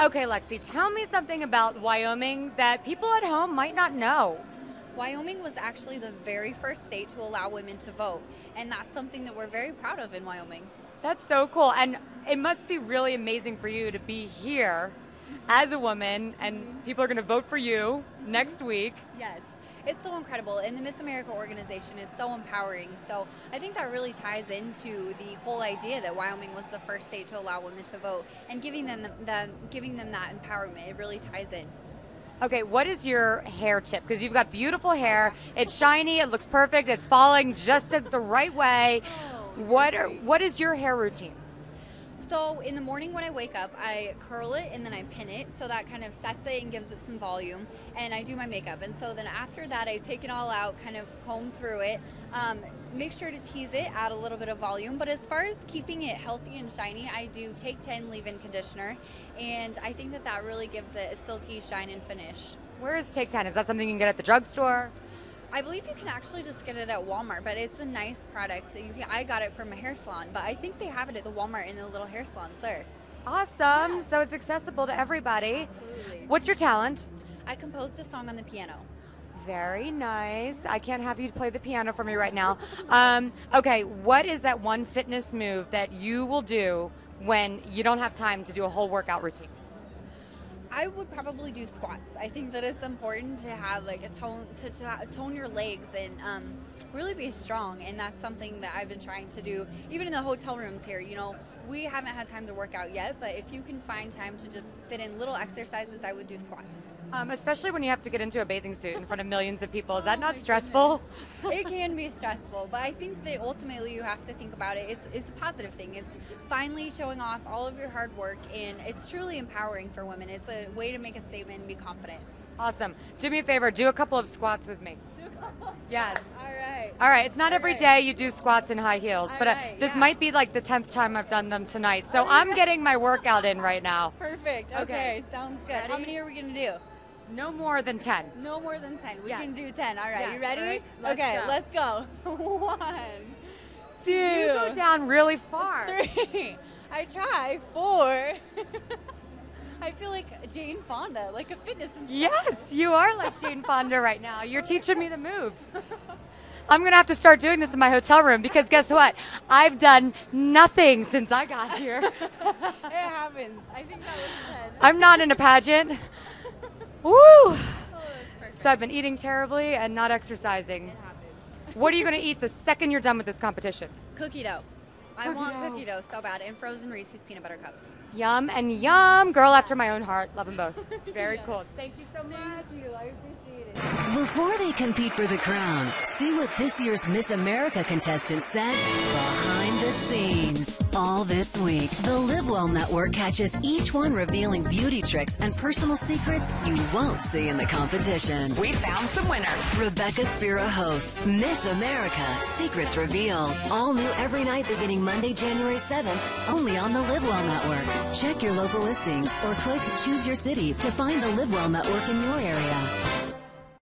Okay, Lexie, tell me something about Wyoming that people at home might not know. Wyoming was actually the very first state to allow women to vote, and that's something that we're very proud of in Wyoming. That's so cool. And it must be really amazing for you to be here as a woman, and people are going to vote for you next week. Yes. It's so incredible, and the Miss America organization is so empowering. So I think that really ties into the whole idea that Wyoming was the first state to allow women to vote, and giving them the, the giving them that empowerment. It really ties in. Okay, what is your hair tip? Because you've got beautiful hair. It's shiny. It looks perfect. It's falling just at the right way. Oh, what are, what is your hair routine? So in the morning when I wake up, I curl it and then I pin it, so that kind of sets it and gives it some volume. And I do my makeup, and so then after that, I take it all out, kind of comb through it, um, make sure to tease it, add a little bit of volume. But as far as keeping it healthy and shiny, I do take 10 leave-in conditioner, and I think that that really gives it a silky shine and finish. Where is Take 10? Is that something you can get at the drugstore? I believe you can actually just get it at Walmart, but it's a nice product. You can, I got it from a hair salon, but I think they have it at the Walmart in the little hair salons there. Awesome. Yeah. So it's accessible to everybody. Absolutely. What's your talent? I composed a song on the piano. Very nice. I can't have you play the piano for me right now. Um, okay, what is that one fitness move that you will do when you don't have time to do a whole workout routine? I would probably do squats. I think that it's important to have like a tone to, to tone your legs and um, really be strong. And that's something that I've been trying to do, even in the hotel rooms here. You know, we haven't had time to work out yet, but if you can find time to just fit in little exercises, I would do squats. Um, especially when you have to get into a bathing suit in front of millions of people. Is that Oh not stressful? it can be stressful, but I think that ultimately you have to think about it. It's, it's a positive thing. It's finally showing off all of your hard work, and it's truly empowering for women. It's a way to make a statement and be confident. Awesome. Do me a favor, do a couple of squats with me. Yes. All right. All right, it's not All every right. day you do squats in high heels, All but uh, right, this yeah. might be like the 10th time I've done them tonight. So I'm getting my workout in right now. Perfect. Okay. Okay, sounds good. How many are we gonna do? No more than 10. No more than ten. We Yes. can do ten. All right. Yes, You ready? let's okay. go. Let's go. One, two, You go down really far. three. I try. Four. I feel like Jane Fonda, like a fitness instructor. Yes, you are like Jane Fonda right now. You're teaching me the moves. I'm going to have to start doing this in my hotel room because guess what? I've done nothing since I got here. It happens. I think that was ten. I'm not in a pageant. Woo! Oh. So I've been eating terribly and not exercising. It happens. What are you going to eat the second you're done with this competition? Cookie dough. I want dough. cookie dough so bad, and frozen Reese's peanut butter cups. Yum and yum. Girl after my own heart. Love them both. Very Yeah. cool. Thank you so much. Thank you. I appreciate it. Before they compete for the crown, see what this year's Miss America contestant said behind the scenes. All this week, the Live Well Network catches each one revealing beauty tricks and personal secrets you won't see in the competition. We found some winners. Rebecca Spira hosts Miss America Secrets Revealed. All new every night beginning Monday, January 7th, only on the Live Well Network. Check your local listings or click Choose Your City to find the Live Well Network in your area.